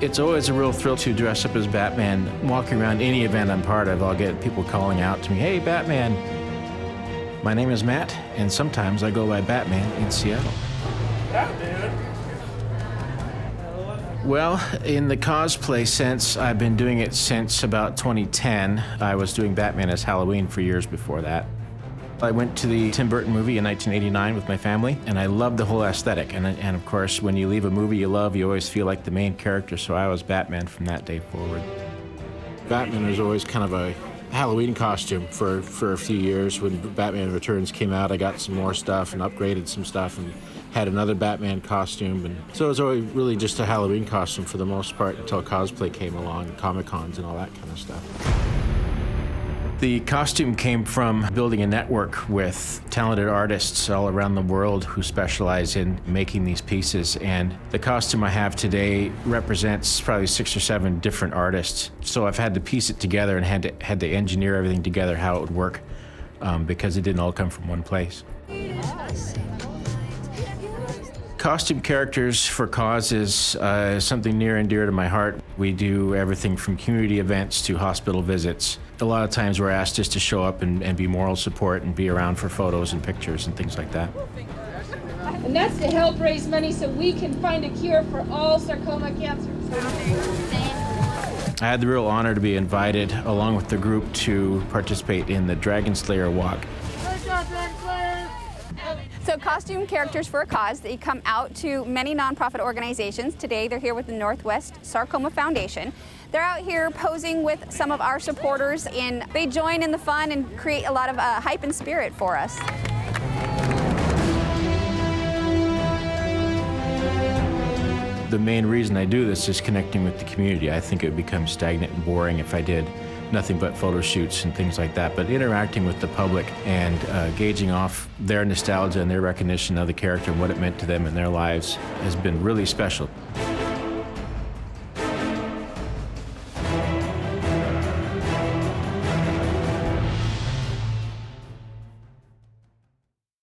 It's always a real thrill to dress up as Batman. Walking around any event I'm part of, I'll get people calling out to me, hey, Batman. My name is Matt, and sometimes I go by Batman in Seattle. Batman? Well, in the cosplay sense, I've been doing it since about 2010. I was doing Batman as Halloween for years before that. I went to the Tim Burton movie in 1989 with my family, and I loved the whole aesthetic. And, and of course, when you leave a movie you love, you always feel like the main character, so I was Batman from that day forward. Batman was always kind of a Halloween costume for, for a few years. When Batman Returns came out, I got some more stuff and upgraded some stuff and had another Batman costume. And so it was always really just a Halloween costume for the most part until cosplay came along, Comic Cons and all that kind of stuff. The costume came from building a network with talented artists all around the world who specialize in making these pieces. And the costume I have today represents probably six or seven different artists. So I've had to piece it together and had to, had to engineer everything together how it would work um, because it didn't all come from one place. Costume characters for cause is uh, something near and dear to my heart. We do everything from community events to hospital visits. A lot of times we're asked just to show up and, and be moral support and be around for photos and pictures and things like that. And that's to help raise money so we can find a cure for all sarcoma cancer. I had the real honor to be invited along with the group to participate in the Dragon Slayer Walk. So costume characters for a cause, they come out to many nonprofit organizations. Today they're here with the Northwest Sarcoma Foundation. They're out here posing with some of our supporters and they join in the fun and create a lot of uh, hype and spirit for us. The main reason I do this is connecting with the community. I think it would become stagnant and boring if I did nothing but photo shoots and things like that. But interacting with the public and uh, gauging off their nostalgia and their recognition of the character and what it meant to them in their lives has been really special.